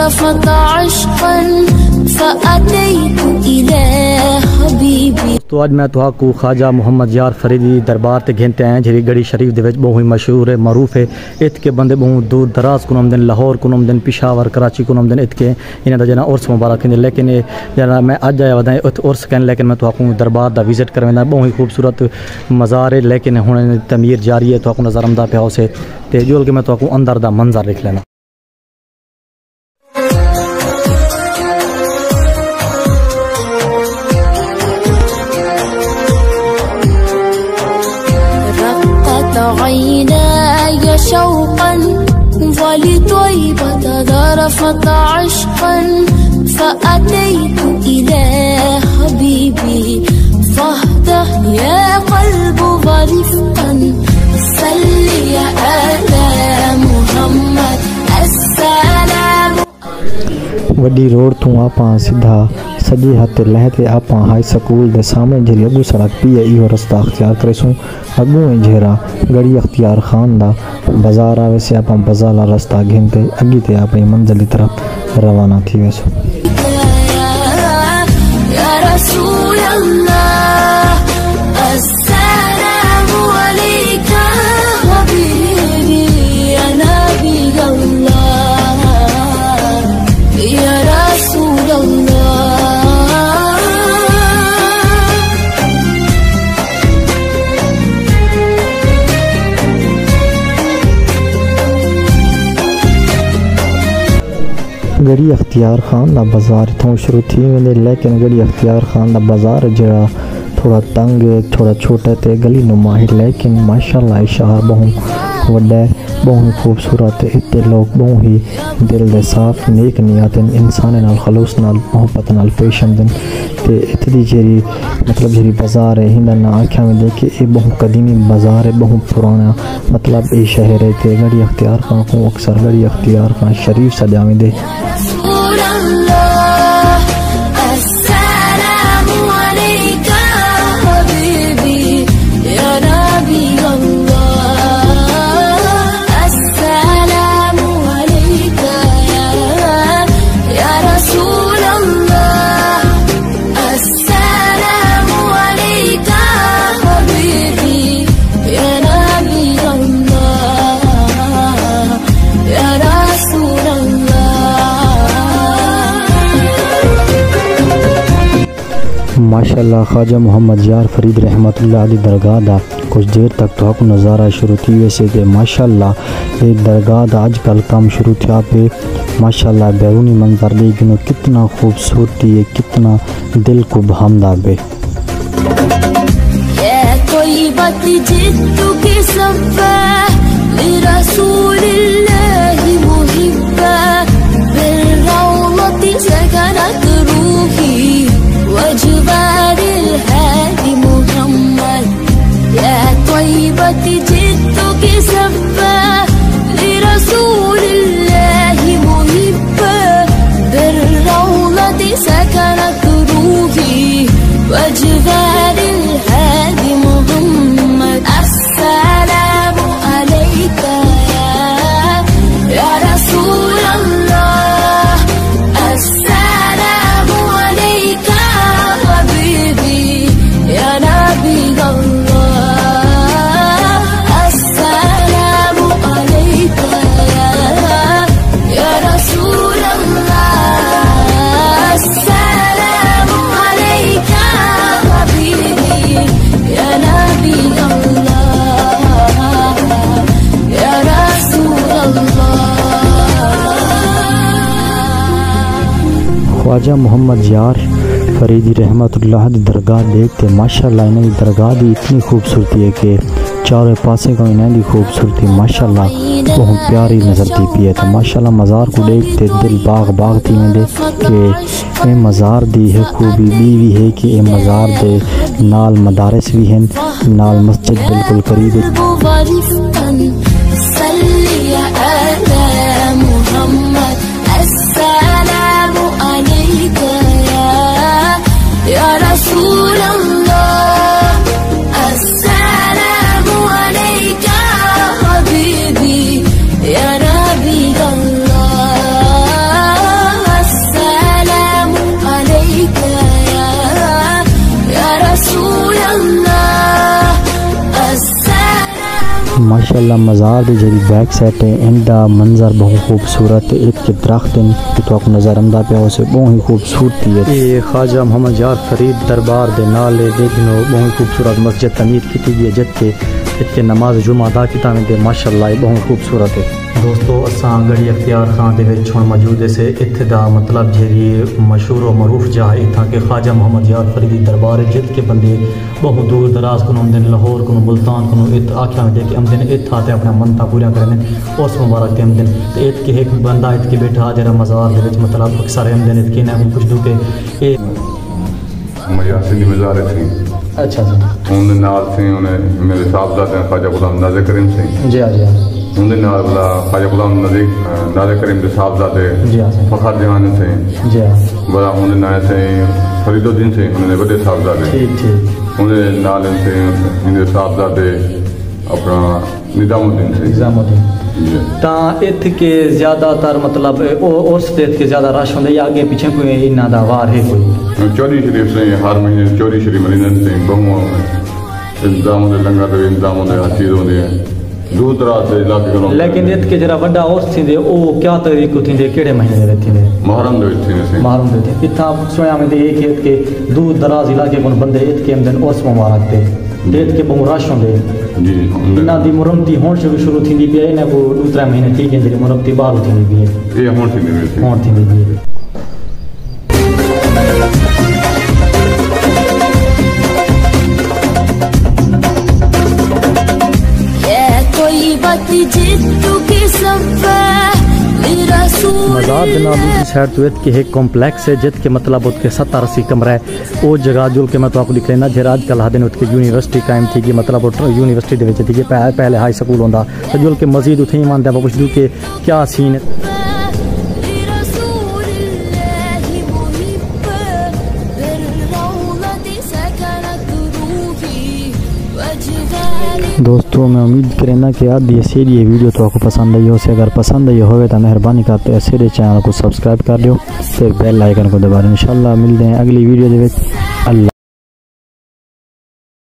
ذرفت عشقا فأتيت إلى حبيبي. تو اج میں تو کو خواجہ محمد یار فریدی دربار تے گھنتے ہیں، جڑی گڑی شریف دے وچ بہت مشہور ہے، معروف ہے۔ ات کے بندے بہت دور دراز کو دن، لاہور کو دن، پشاور، کراچی کو دن ات کے انہاں دا جنا عرس مبارک ہیں۔ لیکن جنا میں اج آیا ودا ات عرس کہن، لیکن میں تو کو دربار دا وزٹ کروندا بہت ہی خوبصورت مزار ہے، لیکن ہن تعمیر جاری ہے۔ تو کو نظر آمدا پیا اسے تے جو کہ میں تو کو اندر دا منظر دیکھ لینا۔ ولطيبة ذرفت عشقا فأتيت إلى حبيبي. فاهده يا قلب ورفقا سل يا آل محمد. السلام. وڈی روڈ تو آپاں سدھا سجے ہاتھ لہتے آپاں ہائی سکول دے سامنے جھری اگو سڑک پی ہے ایہو رستہ اختیار کرے سوں اگو ہیں جھیرا گڑی اختیار خان دا بازار آوے سے آپاں بازالا رستہ گھنتے اگی تے اپنی منزل طرف گڑی اختیار خان دا بازار تھوں شروع تھی ویندے لیکن گڑی اختیار خان دا بازار جڑا تھوڑا تنگ، تھوڑا چھوٹا تے گلی نما ہے لیکن ماشاءاللہ شہر بہت وڈا ہے بہت خوبصورت ہے اتے لوگ بہت ہی دل دے صاف، نیک نیت ہیں انسان نال، خلوص نال، محبت نال پیش آندن تے اتھے دی مطلب جڑی بازار ہے ہندا نا آکھیا میں دیکھے اے بہت قدیمی بازار ہے بہت پرانا۔ مطلب اے شہر ہے تے گڑی اختیار خان کو اکثر گڑی اختیار خان شریف سجاویں دے۔ ماشاءاللہ، خواجہ محمد یار فرید رحمت اللہ علی درگاہ دا کچھ دیر تک تو آپ نظارہ شروع تھی ویسے کہ ماشاءاللہ ایک درگاہ دا آج کل کام شروع تھیا پہ ماشاءاللہ بیرونی منظر دے گنو کتنا خوبصورتی ہے کتنا دل کو بھامدہ بے خواجہ محمد یار فریدی رحمت اللہ دی درگاہ دیکھتے ماشاءاللہ انہیں دی درگاہ دی اتنی خوبصورتی ہے کہ چاروں پاسے کا انہیں دی خوبصورتی ماشاءاللہ بہت پیاری نظر دی پی ہے۔ تو ماشاءاللہ مزار کو دیکھتے دل باغ باغ تھی میں دے کہ اے مزار دی ہے، خوبی بھی بھی ہے کہ اے مزار دے نال مدارس بھی ہیں، نال مسجد بالکل قریب ہے۔ ماشاءاللہ مزار دی جڑی بیک سیٹ ہے، ان دا منظر بہت خوبصورت ہے۔ ایک کے درخت ہیں، کہ تو کو نظر اندہ پہ اسے بہت ہی خوبصورتی ہے یہ۔ خواجہ محمد یار فرید دربار دے نالے دیکھنو بہت خوبصورت مسجد تعمیر کی گئی ہے جت کے نماز جمعہ ادا کیتا میں ماشاءاللہ یہ بہت خوبصورت ہے۔ دوستو اساں گڑی اختیار خان دے وچ ہن موجود سے اتدا مطلب جھری مشہور و معروف جا تھا کہ خواجہ محمد یار فریدی دربار ہے جت کے بندے بہت دور دراز کو دن لاہور کو ملتان کو ات آکھیا میں دے کہ امدن ات تھا تے اپنا منتا پورا کرنے اس مبارک تے امدن تے ات کے ایک بندہ ات کے بیٹھا جرا مزار دے وچ مطلب اکثر امدن ات کے نہ کچھ دو کہ اے مجاسنی مزار تھی اچھا جی ان دے نال سے انہیں میرے صاحبزادے خواجہ غلام نازک کریم سے جی ہاں جی ہاں ان دے نال خواجہ غلام نازک نازک کریم دے صاحبزادے جی ہاں فخر جہان سے جی ہاں بڑا ان دے نال سے فرید الدین سے نے بڑے صاحبزادے ٹھیک ٹھیک نال سے ان دے صاحبزادے اپنا نظام الدین سے نظام الدین تا ات کے زیادہ تر مطلب او- اس تے کے زیادہ رش ہوندے یا آگے پیچھے کوئی انہاں دا وار ہے کوئی چوری شریف سے ہر مہینے چوری شریف ملینن سے بہو انتظام دے لنگر دے انتظام دے ہر چیز ہوندے ہیں دور دراز سے علاقے کو لیکن ات کے جرا وڈا اور تھیندے او کیا طریقو تھیندے کیڑے مہینے دے تھیندے محرم دے وچ تھے سے محرم دے تھے اتھا سویا میں دے ایک ات کے دور دراز علاقے کون بندے ات کے اندن اس مبارک دے ات کے بہت رش ہوندے جی ان دے- انہاں دی مرمتی ہون شروع شروع تھیندی پئی ہے نہ کو دوسرا مہینے تھی کہ جڑی مرمتی باہر تھیندی پئی ہے یہ ہون نہیں سے ہون ہے يا طيبة جدك سفاه مزار دے نال دوسری سائڈ تو ات کے ایک کمپلیکس ہے، جت کے مطلب ات کے ستر اسی کمرہ ہے۔ او جگہ جل کے میں تو آپ کو لکھ لینا جہاں آج کل ہدن ات کے یونیورسٹی قائم تھی گی مطلب وہ یونیورسٹی دے وچ تھی گی پہلے ہائی سکول ہوندا۔ تو جل کے مزید اتھے ایمان دے پوچھ دو کہ کیا سین ہے؟ دوستو، میں امید کرنا کہ آج دی یہ ویڈیو تو آپ کو پسند آئی ہو سے اگر پسند آئی ہوئے تو مہربانی کرتے ایسے چینل کو سبسکرائب کر دیو پھر بیل آئیکن کو دبا دیں انشاءاللہ مل دیں اگلی ویڈیو دے اللہ